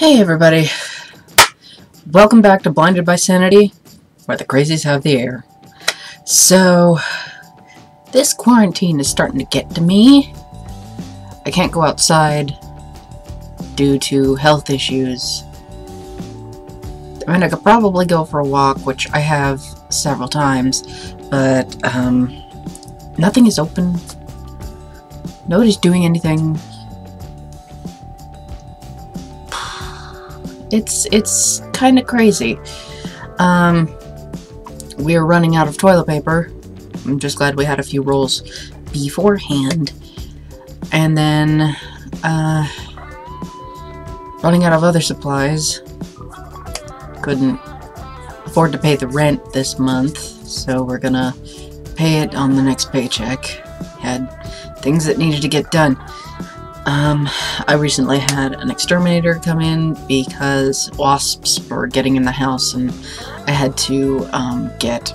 Hey everybody, welcome back to Blinded by Sanity, where the crazies have the air. So, this quarantine is starting to get to me. I can't go outside due to health issues. I mean, I could probably go for a walk, which I have several times, but um, nothing is open. Nobody's doing anything. It's it's kind of crazy. Um, we are running out of toilet paper. I'm just glad we had a few rolls beforehand. And then, uh, running out of other supplies. Couldn't afford to pay the rent this month, so we're gonna pay it on the next paycheck. Had things that needed to get done. Um, I recently had an exterminator come in because wasps were getting in the house and I had to um, get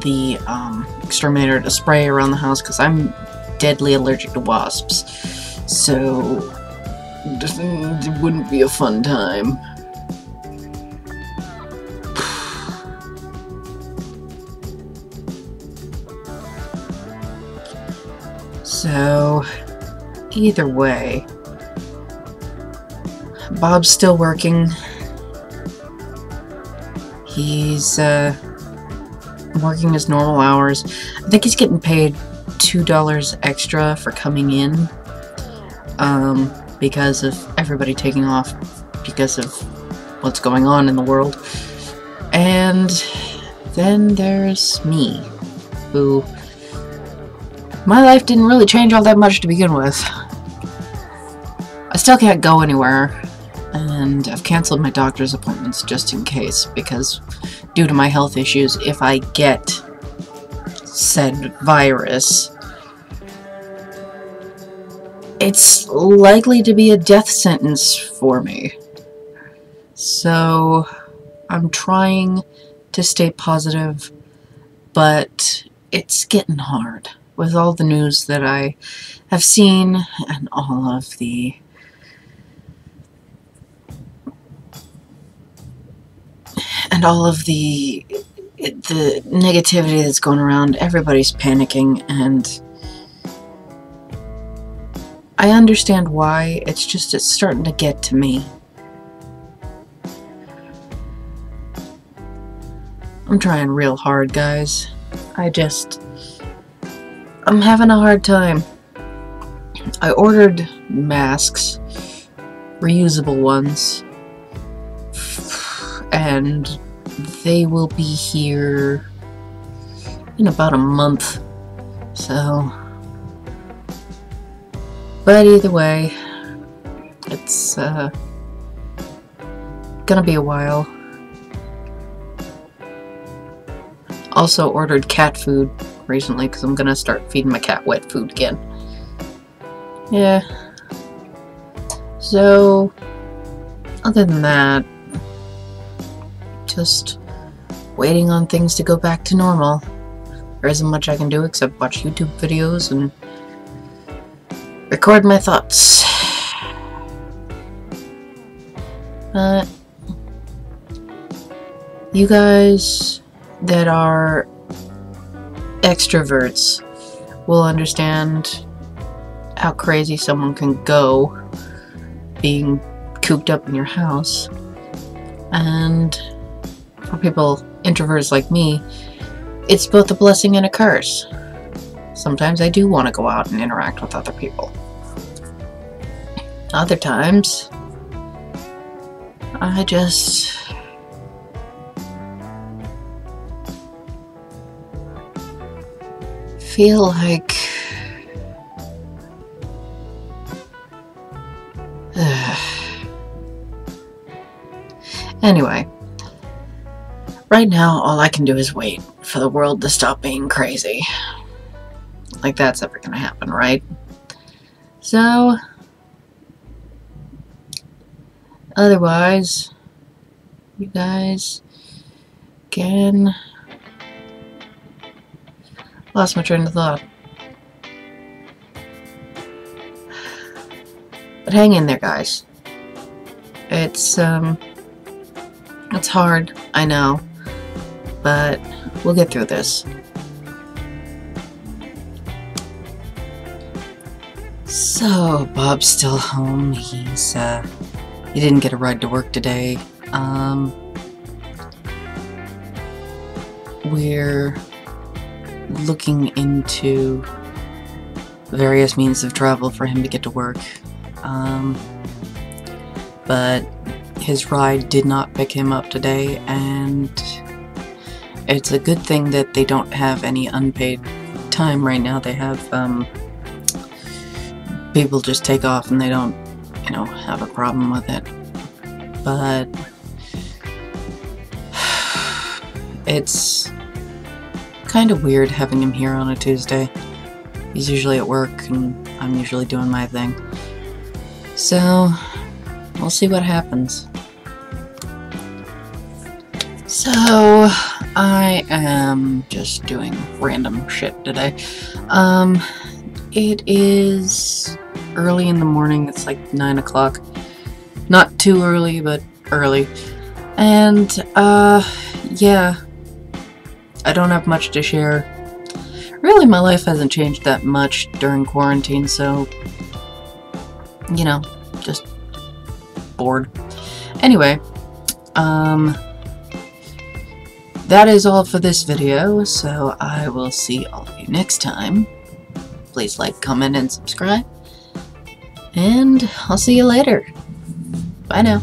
the um, exterminator to spray around the house because I'm deadly allergic to wasps. So, it wouldn't be a fun time. So, either way, Bob's still working. He's uh, working his normal hours. I think he's getting paid $2 extra for coming in um, because of everybody taking off because of what's going on in the world. And then there's me, who my life didn't really change all that much to begin with. Still can't go anywhere, and I've canceled my doctor's appointments just in case, because due to my health issues, if I get said virus, it's likely to be a death sentence for me. So, I'm trying to stay positive, but it's getting hard with all the news that I have seen and all of the and all of the the negativity that's going around everybody's panicking and I understand why. It's just it's starting to get to me. I'm trying real hard guys. I just I'm having a hard time. I ordered masks, reusable ones, and they will be here in about a month. So, but either way, it's uh, gonna be a while. Also ordered cat food recently because I'm gonna start feeding my cat wet food again. Yeah. So, other than that, just waiting on things to go back to normal. There isn't much I can do except watch YouTube videos and record my thoughts. But, you guys that are extroverts will understand how crazy someone can go being cooped up in your house. And for people, introverts like me, it's both a blessing and a curse. Sometimes I do want to go out and interact with other people. Other times, I just feel like anyway, right now all I can do is wait for the world to stop being crazy. Like that's ever gonna happen, right? So, otherwise, you guys can Lost my train of thought. But hang in there, guys. It's, um, it's hard, I know, but we'll get through this. So, Bob's still home. He's, uh, he didn't get a ride to work today. Um, we're looking into various means of travel for him to get to work. Um, but his ride did not pick him up today, and it's a good thing that they don't have any unpaid time right now. They have um, people just take off and they don't, you know, have a problem with it. But it's kind of weird having him here on a Tuesday. He's usually at work and I'm usually doing my thing. So, we'll see what happens. So, I am just doing random shit today. Um, it is early in the morning, it's like 9 o'clock. Not too early, but early. And, uh, yeah. I don't have much to share. Really, my life hasn't changed that much during quarantine, so, you know, just bored. Anyway, um, that is all for this video, so I will see all of you next time. Please like, comment, and subscribe. And I'll see you later. Bye now.